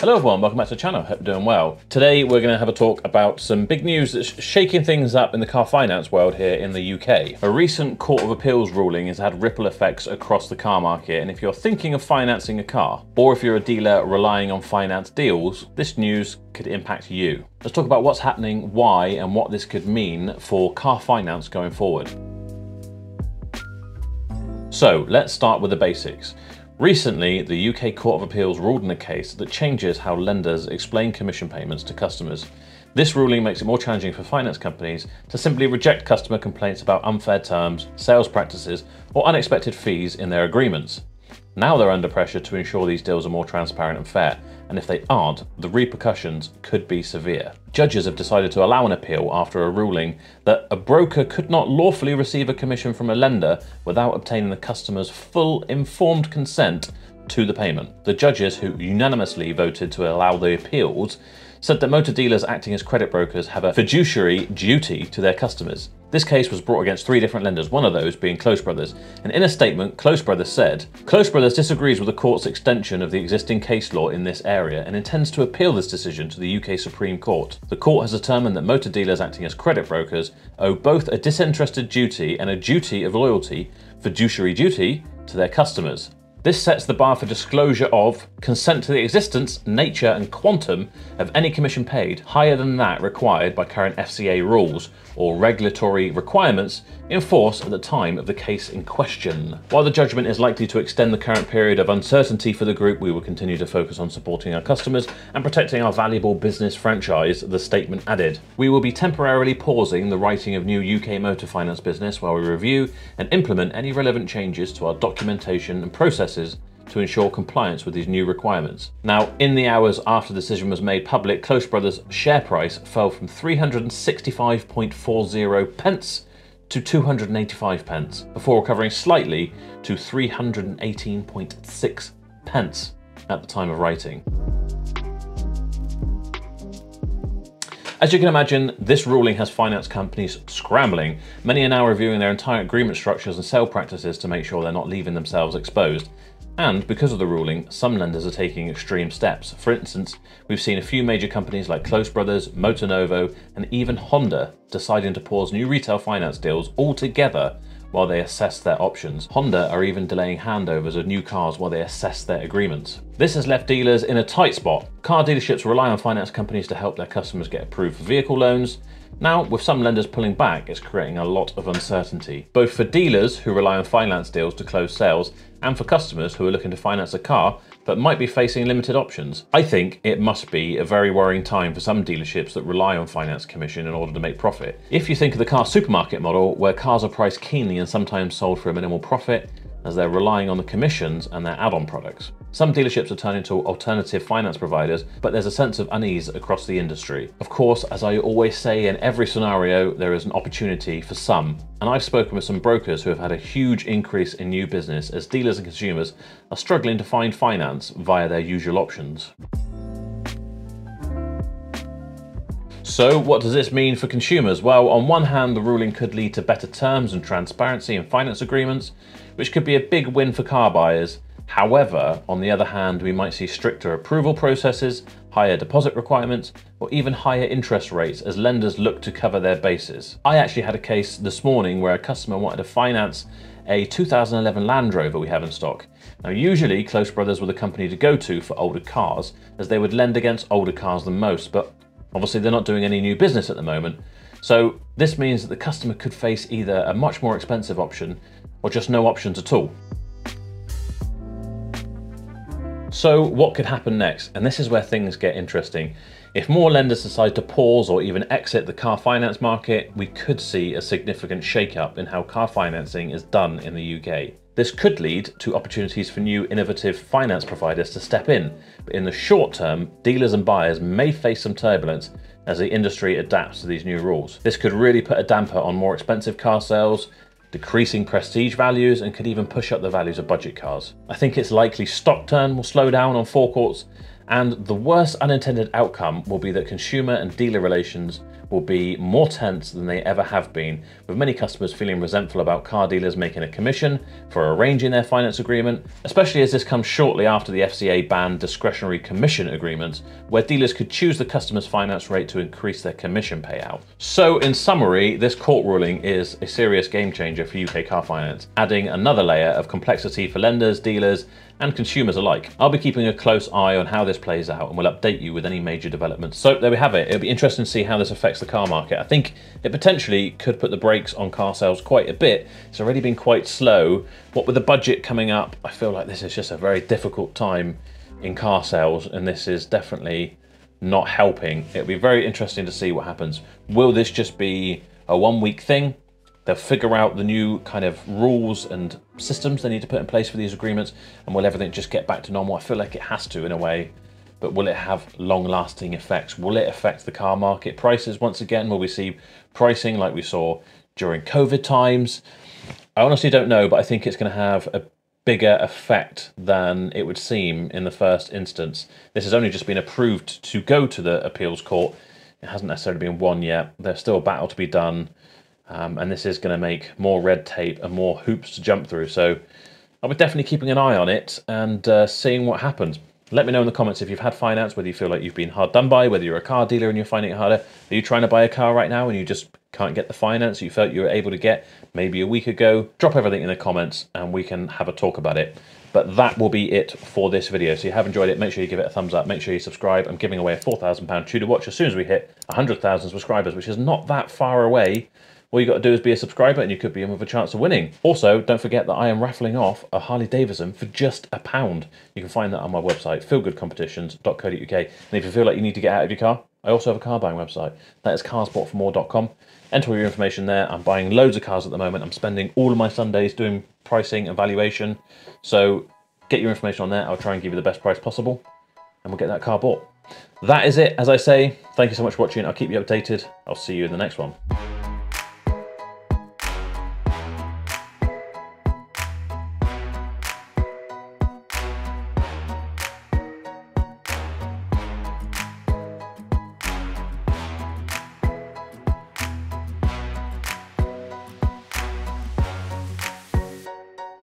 Hello everyone, welcome back to the channel, hope you're doing well. Today we're going to have a talk about some big news that's shaking things up in the car finance world here in the UK. A recent Court of Appeals ruling has had ripple effects across the car market and if you're thinking of financing a car, or if you're a dealer relying on finance deals, this news could impact you. Let's talk about what's happening, why and what this could mean for car finance going forward. So let's start with the basics. Recently, the UK Court of Appeals ruled in a case that changes how lenders explain commission payments to customers. This ruling makes it more challenging for finance companies to simply reject customer complaints about unfair terms, sales practices, or unexpected fees in their agreements. Now they're under pressure to ensure these deals are more transparent and fair, and if they aren't, the repercussions could be severe. Judges have decided to allow an appeal after a ruling that a broker could not lawfully receive a commission from a lender without obtaining the customer's full informed consent to the payment. The judges, who unanimously voted to allow the appeals, said that motor dealers acting as credit brokers have a fiduciary duty to their customers. This case was brought against three different lenders, one of those being Close Brothers. And in a statement, Close Brothers said, Close Brothers disagrees with the court's extension of the existing case law in this area and intends to appeal this decision to the UK Supreme Court. The court has determined that motor dealers acting as credit brokers owe both a disinterested duty and a duty of loyalty, fiduciary duty, to their customers. This sets the bar for disclosure of consent to the existence, nature and quantum of any commission paid higher than that required by current FCA rules or regulatory requirements in force at the time of the case in question. While the judgment is likely to extend the current period of uncertainty for the group, we will continue to focus on supporting our customers and protecting our valuable business franchise, the statement added. We will be temporarily pausing the writing of new UK motor finance business while we review and implement any relevant changes to our documentation and processes to ensure compliance with these new requirements. Now, in the hours after the decision was made public, Close Brothers' share price fell from 365.40 pence to 285 pence, before recovering slightly to 318.6 pence at the time of writing. As you can imagine, this ruling has finance companies scrambling. Many are now reviewing their entire agreement structures and sale practices to make sure they're not leaving themselves exposed. And because of the ruling, some lenders are taking extreme steps. For instance, we've seen a few major companies like Close Brothers, Motonovo, and even Honda deciding to pause new retail finance deals altogether while they assess their options. Honda are even delaying handovers of new cars while they assess their agreements. This has left dealers in a tight spot. Car dealerships rely on finance companies to help their customers get approved for vehicle loans, now, with some lenders pulling back, it's creating a lot of uncertainty, both for dealers who rely on finance deals to close sales and for customers who are looking to finance a car but might be facing limited options. I think it must be a very worrying time for some dealerships that rely on finance commission in order to make profit. If you think of the car supermarket model, where cars are priced keenly and sometimes sold for a minimal profit, as they're relying on the commissions and their add-on products. Some dealerships are turning to alternative finance providers, but there's a sense of unease across the industry. Of course, as I always say in every scenario, there is an opportunity for some. And I've spoken with some brokers who have had a huge increase in new business as dealers and consumers are struggling to find finance via their usual options. So what does this mean for consumers? Well, on one hand, the ruling could lead to better terms and transparency in finance agreements, which could be a big win for car buyers. However, on the other hand, we might see stricter approval processes, higher deposit requirements, or even higher interest rates as lenders look to cover their bases. I actually had a case this morning where a customer wanted to finance a 2011 Land Rover we have in stock. Now usually Close Brothers were the company to go to for older cars as they would lend against older cars than most, but obviously they're not doing any new business at the moment. So this means that the customer could face either a much more expensive option or just no options at all. So what could happen next? And this is where things get interesting. If more lenders decide to pause or even exit the car finance market, we could see a significant shake-up in how car financing is done in the UK. This could lead to opportunities for new innovative finance providers to step in, but in the short term, dealers and buyers may face some turbulence as the industry adapts to these new rules. This could really put a damper on more expensive car sales, decreasing prestige values and could even push up the values of budget cars. I think it's likely stock turn will slow down on forecourts And the worst unintended outcome will be that consumer and dealer relations will be more tense than they ever have been, with many customers feeling resentful about car dealers making a commission for arranging their finance agreement, especially as this comes shortly after the FCA banned discretionary commission agreements, where dealers could choose the customer's finance rate to increase their commission payout. So in summary, this court ruling is a serious game changer for UK car finance, adding another layer of complexity for lenders, dealers, and consumers alike. I'll be keeping a close eye on how this plays out and will update you with any major developments. So there we have it. It'll be interesting to see how this affects the car market. I think it potentially could put the brakes on car sales quite a bit. It's already been quite slow. What with the budget coming up, I feel like this is just a very difficult time in car sales and this is definitely not helping. It'll be very interesting to see what happens. Will this just be a one week thing? They'll figure out the new kind of rules and systems they need to put in place for these agreements, and will everything just get back to normal? I feel like it has to in a way, but will it have long lasting effects? Will it affect the car market prices once again? Will we see pricing like we saw during COVID times? I honestly don't know, but I think it's going to have a bigger effect than it would seem in the first instance. This has only just been approved to go to the appeals court. It hasn't necessarily been won yet. There's still a battle to be done. Um, and this is going to make more red tape and more hoops to jump through. So I'll be definitely keeping an eye on it and uh, seeing what happens. Let me know in the comments if you've had finance, whether you feel like you've been hard done by, whether you're a car dealer and you're finding it harder. Are you trying to buy a car right now and you just can't get the finance you felt you were able to get maybe a week ago? Drop everything in the comments and we can have a talk about it. But that will be it for this video. So if you have enjoyed it, make sure you give it a thumbs up. Make sure you subscribe. I'm giving away a £4,000 Tudor watch as soon as we hit 100,000 subscribers, which is not that far away all you got to do is be a subscriber and you could be in with a chance of winning. Also, don't forget that I am raffling off a Harley Davidson for just a pound. You can find that on my website, feelgoodcompetitions.co.uk. And if you feel like you need to get out of your car, I also have a car buying website. That is carsboughtformore.com. Enter all your information there. I'm buying loads of cars at the moment. I'm spending all of my Sundays doing pricing and valuation. So get your information on there. I'll try and give you the best price possible and we'll get that car bought. That is it. As I say, thank you so much for watching. I'll keep you updated. I'll see you in the next one.